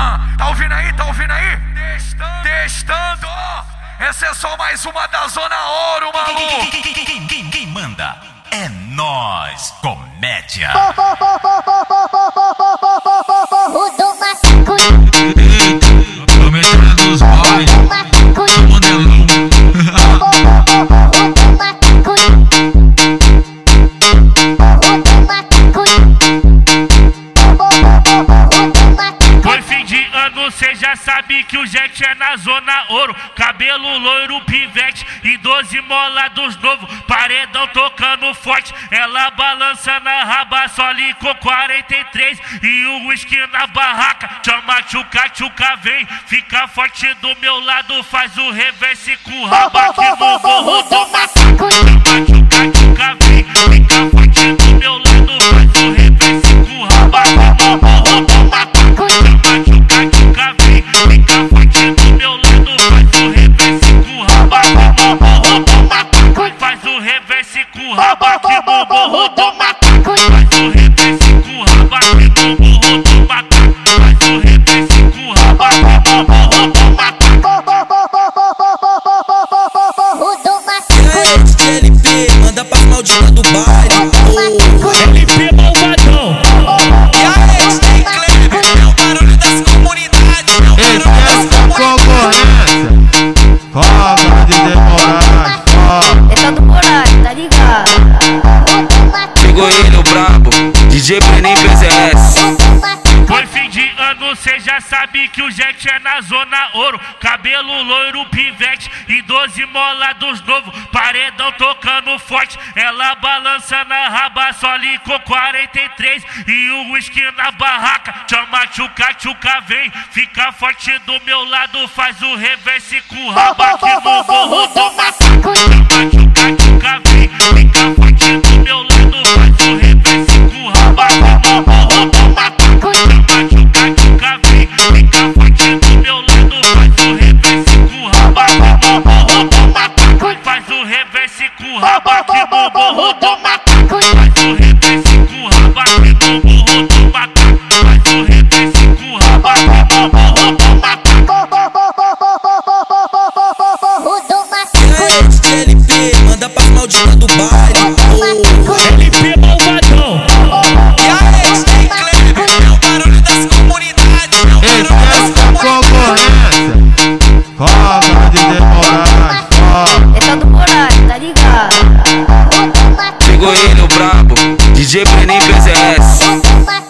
Ah, tá ouvindo aí? Tá ouvindo aí? Testando. Testando. Essa é só mais uma da Zona Ouro, maluco. Quem, quem, quem, quem, quem manda? É nós, comédia. Já sabe que o jet é na zona ouro. Cabelo loiro, pivete e 12 molados novo. Paredão tocando forte, ela balança na raba, só com 43 e o uísque na barraca. Chama tchuca, tchuca, vem, fica forte do meu lado, faz o reverse com raba aqui no morro malditas do baile. Oh. LP malvadão. DJ PZS. Foi fim de ano, cê já sabe que o jet é na zona ouro. Cabelo loiro, pivete e 12 molados novo. Paredão tocando forte, ela balança na raba, só com 43 e o uísque na barraca. Chama tchuca, tchuca, vem, fica forte do meu lado, faz o reverse com raba aqui reverse com raba aqui no morro do macaco. Faz o reverse com raba aqui no morro do macaco. Faz o reverse com raba aqui no morro do macaco. LP, manda pras malditas do baile. LP malvadão. E aí, DJ Kleber, é o barulho das comunidades. É o barulho das comunidades. concorrência. Foca de demorar, brabo, DJ Brenin PZS.